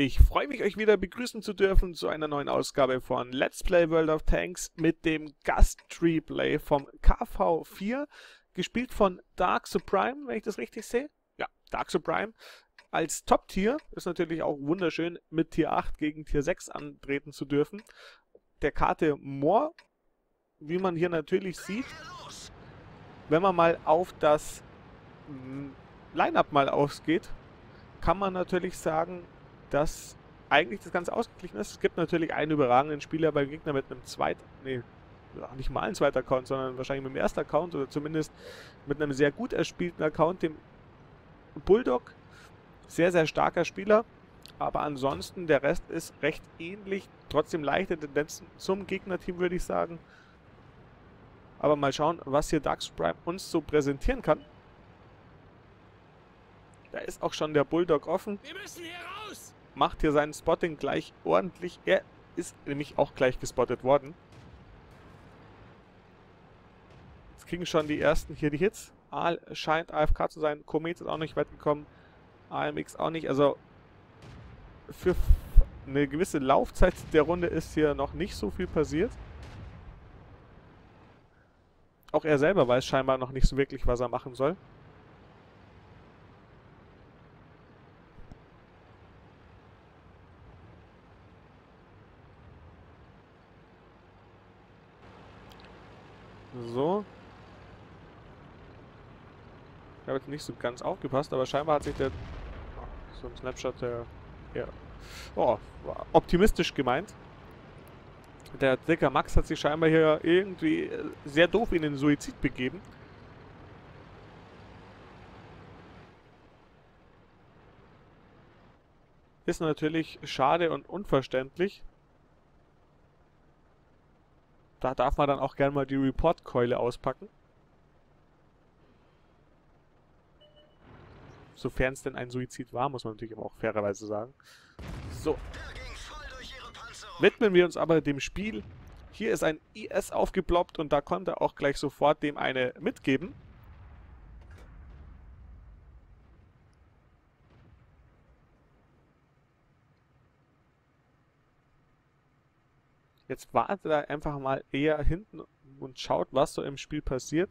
Ich freue mich, euch wieder begrüßen zu dürfen zu einer neuen Ausgabe von Let's Play World of Tanks mit dem Gast-Replay vom KV4, gespielt von Dark Supreme, wenn ich das richtig sehe. Ja, Dark Supreme. Als Top-Tier ist natürlich auch wunderschön, mit Tier 8 gegen Tier 6 antreten zu dürfen. Der Karte Moor, wie man hier natürlich sieht, wenn man mal auf das hm, Line-Up mal ausgeht, kann man natürlich sagen, dass eigentlich das Ganze ausgeglichen ist. Es gibt natürlich einen überragenden Spieler bei Gegner mit einem zweiten, nee, nicht mal ein zweiter Account, sondern wahrscheinlich mit dem ersten Account oder zumindest mit einem sehr gut erspielten Account, dem Bulldog. Sehr, sehr starker Spieler. Aber ansonsten, der Rest ist recht ähnlich. Trotzdem leichte Tendenzen zum Gegnerteam, würde ich sagen. Aber mal schauen, was hier Dark Prime uns so präsentieren kann. Da ist auch schon der Bulldog offen. Wir müssen hier raus! Macht hier seinen Spotting gleich ordentlich. Er ist nämlich auch gleich gespottet worden. Jetzt kriegen schon die ersten hier die Hits. Aal scheint AFK zu sein. Komet ist auch nicht weit gekommen. AMX auch nicht. Also für eine gewisse Laufzeit der Runde ist hier noch nicht so viel passiert. Auch er selber weiß scheinbar noch nicht so wirklich, was er machen soll. So. Ich habe jetzt nicht so ganz aufgepasst, aber scheinbar hat sich der... So ein Snapshot, der... Ja. Oh, optimistisch gemeint. Der Dicker Max hat sich scheinbar hier irgendwie äh, sehr doof in den Suizid begeben. Ist natürlich schade und unverständlich. Da darf man dann auch gerne mal die Report-Keule auspacken. Sofern es denn ein Suizid war, muss man natürlich auch fairerweise sagen. So. Widmen wir uns aber dem Spiel. Hier ist ein IS aufgeploppt und da konnte auch gleich sofort dem eine mitgeben. Jetzt wartet er einfach mal eher hinten und schaut, was so im Spiel passiert.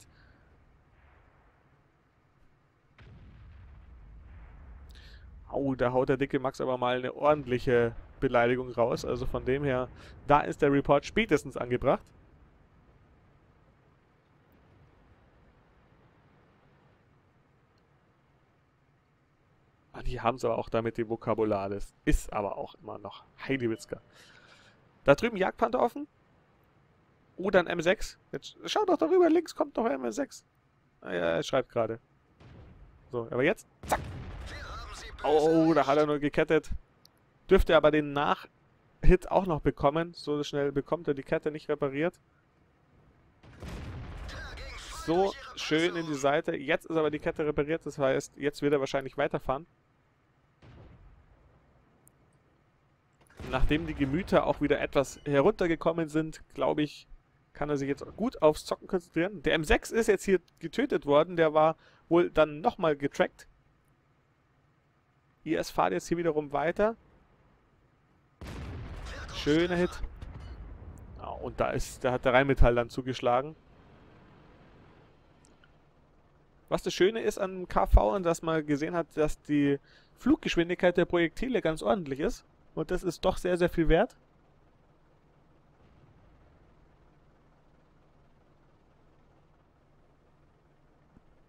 Au, da haut der dicke Max aber mal eine ordentliche Beleidigung raus. Also von dem her, da ist der Report spätestens angebracht. Ah, die haben es aber auch damit die Vokabular. Das ist aber auch immer noch Heidewitzka. Da drüben Jagdpanther offen. Oder ein M6. Jetzt schau doch darüber, links kommt doch ein M6. Ah, ja, er schreibt gerade. So, aber jetzt, zack. Oh, da hat er nur gekettet. Dürfte aber den Nach-Hit auch noch bekommen. So schnell bekommt er die Kette nicht repariert. So, schön in die Seite. Jetzt ist aber die Kette repariert, das heißt, jetzt wird er wahrscheinlich weiterfahren. Nachdem die Gemüter auch wieder etwas heruntergekommen sind, glaube ich, kann er sich jetzt gut aufs Zocken konzentrieren. Der M6 ist jetzt hier getötet worden, der war wohl dann nochmal getrackt. IS fahrt jetzt hier wiederum weiter. Schöner Hit. Oh, und da ist, da hat der Rheinmetall dann zugeschlagen. Was das Schöne ist an KV, dass man gesehen hat, dass die Fluggeschwindigkeit der Projektile ganz ordentlich ist. Und das ist doch sehr, sehr viel wert.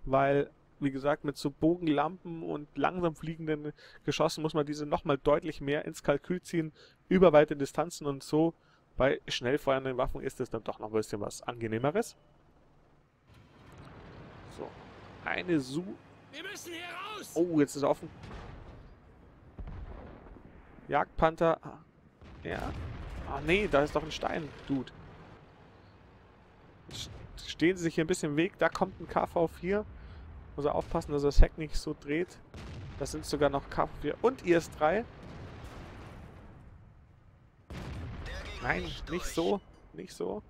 Weil, wie gesagt, mit so Bogenlampen und langsam fliegenden Geschossen muss man diese nochmal deutlich mehr ins Kalkül ziehen, über weite Distanzen und so. Bei schnell feuernden Waffen ist es dann doch noch ein bisschen was angenehmeres. So, eine Su... Wir müssen hier raus! Oh, jetzt ist er offen. Jagdpanther. Ja. Ah, nee, da ist doch ein Stein, Dude. Stehen sie sich hier ein bisschen im Weg. Da kommt ein KV4. Muss er aufpassen, dass er das Heck nicht so dreht. Das sind sogar noch KV4 und IS-3. Nein, nicht so. Nicht so.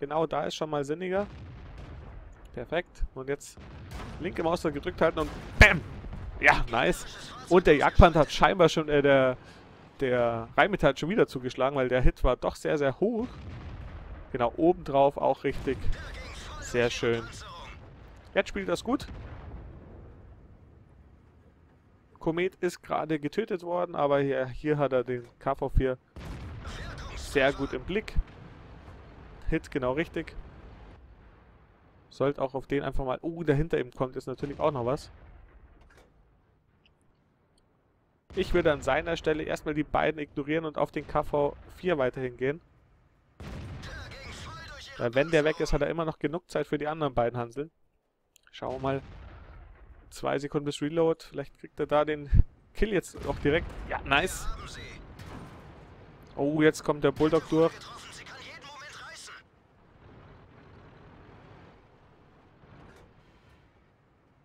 Genau, da ist schon mal sinniger. Perfekt. Und jetzt linke Maus gedrückt halten und BAM! Ja, nice. Und der Jagdpanther hat scheinbar schon, äh, der, der Rheinmetall hat schon wieder zugeschlagen, weil der Hit war doch sehr, sehr hoch. Genau, obendrauf auch richtig. Sehr schön. Jetzt spielt das gut. Komet ist gerade getötet worden, aber hier, hier hat er den KV-4 sehr gut im Blick. Hit genau richtig. Sollte auch auf den einfach mal... Oh, dahinter ihm kommt jetzt natürlich auch noch was. Ich würde an seiner Stelle erstmal die beiden ignorieren und auf den KV4 weiterhin gehen. Weil wenn der weg ist, hat er immer noch genug Zeit für die anderen beiden Hanseln. Schauen wir mal. Zwei Sekunden bis Reload. Vielleicht kriegt er da den Kill jetzt auch direkt. Ja, nice. Oh, jetzt kommt der Bulldog durch.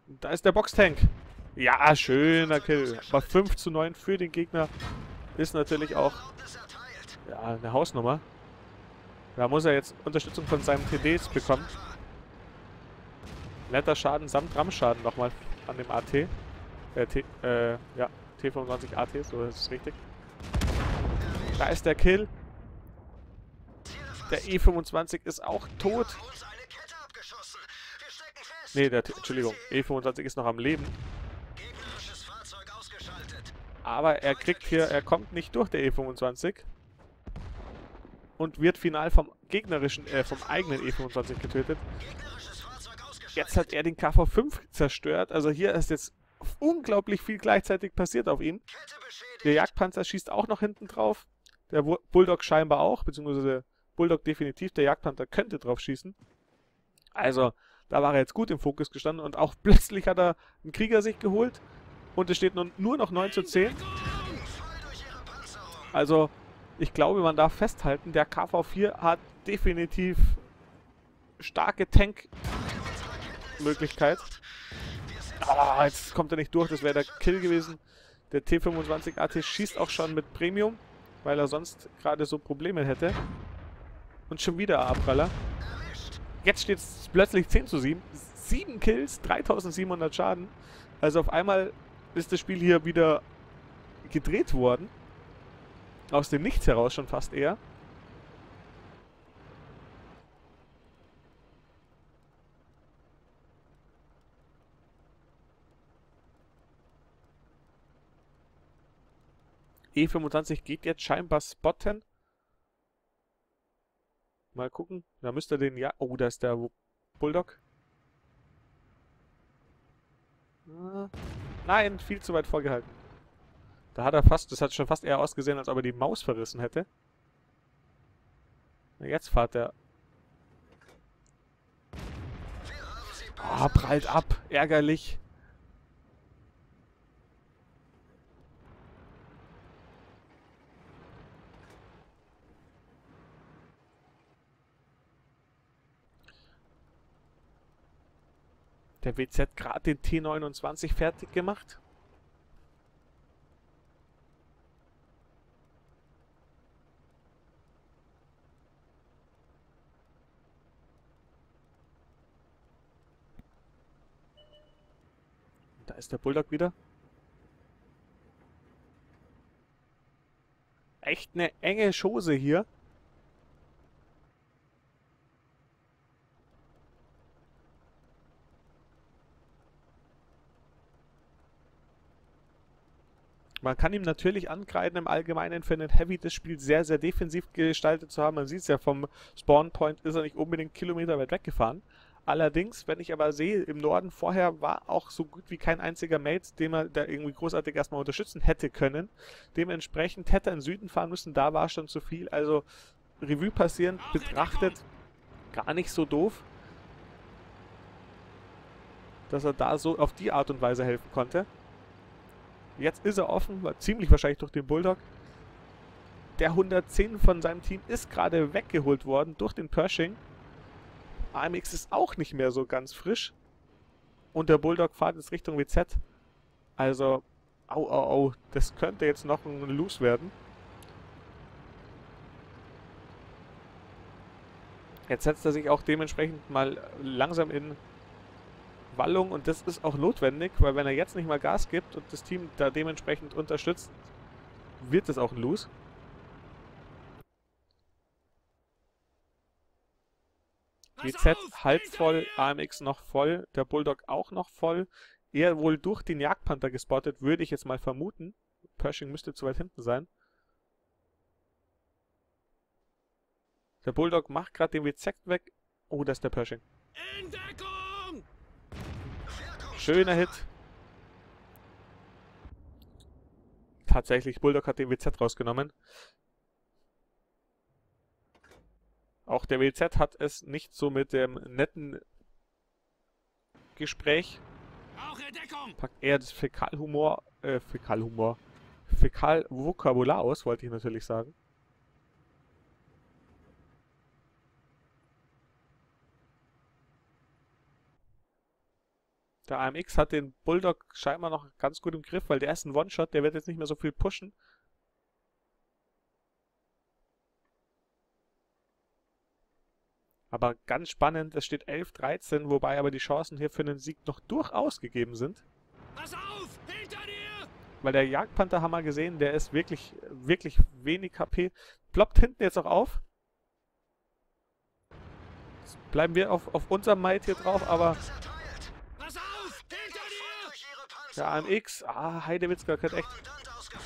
Da ist der Boxtank. Ja, schöner Kill. Aber 5 zu 9 für den Gegner ist natürlich auch ja, eine Hausnummer. Da muss er jetzt Unterstützung von seinem TDs bekommen. Netter Schaden samt Rammschaden nochmal an dem AT. Äh, T, äh, ja, T25 AT, so ist es richtig. Da ist der Kill. Der E25 ist auch tot. Ne, der, Entschuldigung, E25 ist noch am Leben. Aber er kriegt hier, er kommt nicht durch, der E25. Und wird final vom gegnerischen, äh, vom eigenen E25 getötet. Jetzt hat er den KV-5 zerstört. Also hier ist jetzt unglaublich viel gleichzeitig passiert auf ihn. Der Jagdpanzer schießt auch noch hinten drauf. Der Bulldog scheinbar auch, beziehungsweise der Bulldog definitiv. Der Jagdpanther könnte drauf schießen. Also, da war er jetzt gut im Fokus gestanden und auch plötzlich hat er einen Krieger sich geholt. Und es steht nun nur noch 9 zu 10. Also, ich glaube, man darf festhalten, der KV4 hat definitiv starke Tank-Möglichkeit. Ah, jetzt kommt er nicht durch, das wäre der Kill gewesen. Der T25 AT schießt auch schon mit Premium, weil er sonst gerade so Probleme hätte. Und schon wieder Abpraller. Jetzt steht es plötzlich 10 zu 7. 7 Kills, 3700 Schaden. Also auf einmal ist das Spiel hier wieder gedreht worden. Aus dem Nichts heraus schon fast eher. E25 geht jetzt scheinbar spotten. Mal gucken. Da müsste den ja... Oh, da ist der Bulldog. Ah. Nein, viel zu weit vorgehalten. Da hat er fast, das hat schon fast eher ausgesehen, als ob er die Maus verrissen hätte. Jetzt fahrt er. Ah, oh, prallt ab. Ärgerlich. Der WZ gerade den T29 fertig gemacht. Da ist der Bulldog wieder. Echt eine enge Chose hier. Man kann ihm natürlich ankreiden im Allgemeinen für einen Heavy das Spiel sehr, sehr defensiv gestaltet zu haben. Man sieht es ja vom Spawn Point ist er nicht unbedingt Kilometer weit weggefahren. Allerdings, wenn ich aber sehe, im Norden vorher war auch so gut wie kein einziger Mate, den man da irgendwie großartig erstmal unterstützen hätte können. Dementsprechend hätte er in Süden fahren müssen, da war schon zu viel. Also Revue passierend betrachtet, gar nicht so doof, dass er da so auf die Art und Weise helfen konnte. Jetzt ist er offen, war ziemlich wahrscheinlich durch den Bulldog. Der 110 von seinem Team ist gerade weggeholt worden durch den Pershing. AMX ist auch nicht mehr so ganz frisch. Und der Bulldog fährt jetzt Richtung WZ. Also, au, au, au, das könnte jetzt noch ein Loose werden. Jetzt setzt er sich auch dementsprechend mal langsam in Wallung und das ist auch notwendig, weil wenn er jetzt nicht mal Gas gibt und das Team da dementsprechend unterstützt, wird es auch ein Lose. GZ halb voll, AMX noch voll, der Bulldog auch noch voll. Er wohl durch den Jagdpanther gespottet, würde ich jetzt mal vermuten. Pershing müsste zu weit hinten sein. Der Bulldog macht gerade den WZ weg. Oh, das ist der Pershing. Schöner Hit. Tatsächlich, Bulldog hat den WZ rausgenommen. Auch der WZ hat es nicht so mit dem netten Gespräch. Packt eher das Fäkalhumor, äh, Fäkalhumor, Fäkalvokabular aus, wollte ich natürlich sagen. Der AMX hat den Bulldog scheinbar noch ganz gut im Griff, weil der ist ein One-Shot, der wird jetzt nicht mehr so viel pushen. Aber ganz spannend, es steht 11-13, wobei aber die Chancen hier für einen Sieg noch durchaus gegeben sind. Pass auf! Hinter dir! Weil der Jagdpanther haben wir gesehen, der ist wirklich, wirklich wenig HP. Ploppt hinten jetzt auch auf. Jetzt bleiben wir auf, auf unserem Might hier drauf, aber der AMX, ah, Heidewitzka hat echt...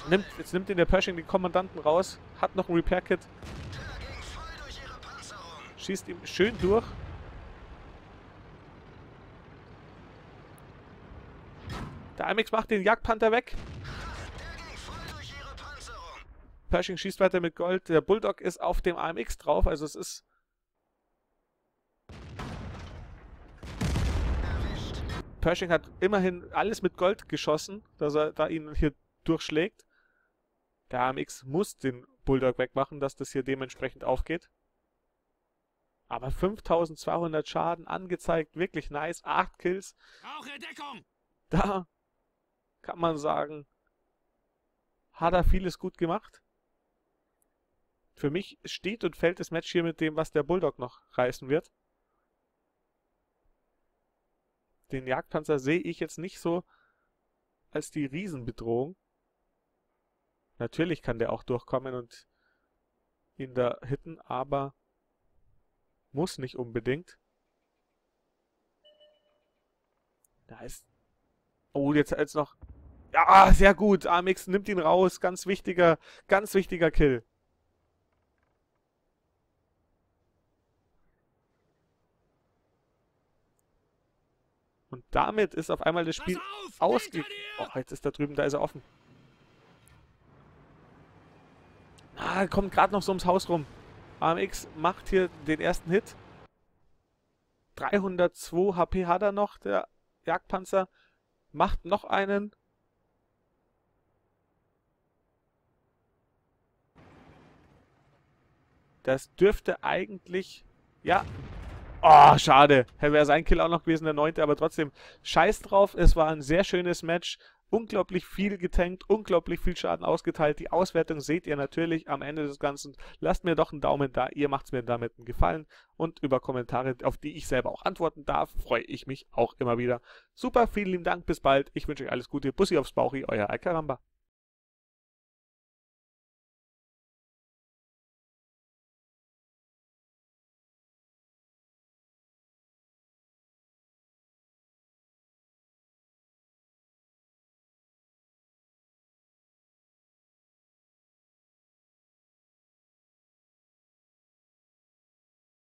Nimmt, jetzt nimmt ihn der Pershing den Kommandanten raus, hat noch ein Repair-Kit. Schießt ihm schön durch. Der AMX macht den Jagdpanther weg. Pershing schießt weiter mit Gold. Der Bulldog ist auf dem AMX drauf, also es ist Pershing hat immerhin alles mit Gold geschossen, dass er da ihn hier durchschlägt. Der AMX muss den Bulldog wegmachen, dass das hier dementsprechend aufgeht. Aber 5200 Schaden angezeigt, wirklich nice. 8 Kills. Da kann man sagen, hat er vieles gut gemacht. Für mich steht und fällt das Match hier mit dem, was der Bulldog noch reißen wird. Den Jagdpanzer sehe ich jetzt nicht so als die Riesenbedrohung. Natürlich kann der auch durchkommen und ihn da hitten, aber muss nicht unbedingt. Da ist... Oh, jetzt, jetzt noch... Ja, sehr gut. Amix nimmt ihn raus. Ganz wichtiger, ganz wichtiger Kill. Damit ist auf einmal das Spiel ausge... Oh, jetzt ist da drüben, da ist er offen. Ah, kommt gerade noch so ums Haus rum. AMX macht hier den ersten Hit. 302 HP hat er noch, der Jagdpanzer. Macht noch einen. Das dürfte eigentlich... Ja, Oh, schade. Wäre sein Kill auch noch gewesen, der neunte, aber trotzdem scheiß drauf. Es war ein sehr schönes Match. Unglaublich viel getankt, unglaublich viel Schaden ausgeteilt. Die Auswertung seht ihr natürlich am Ende des Ganzen. Lasst mir doch einen Daumen da. Ihr macht es mir damit einen Gefallen. Und über Kommentare, auf die ich selber auch antworten darf, freue ich mich auch immer wieder. Super, vielen lieben Dank. Bis bald. Ich wünsche euch alles Gute. Bussi aufs Bauchi, euer Alcaramba.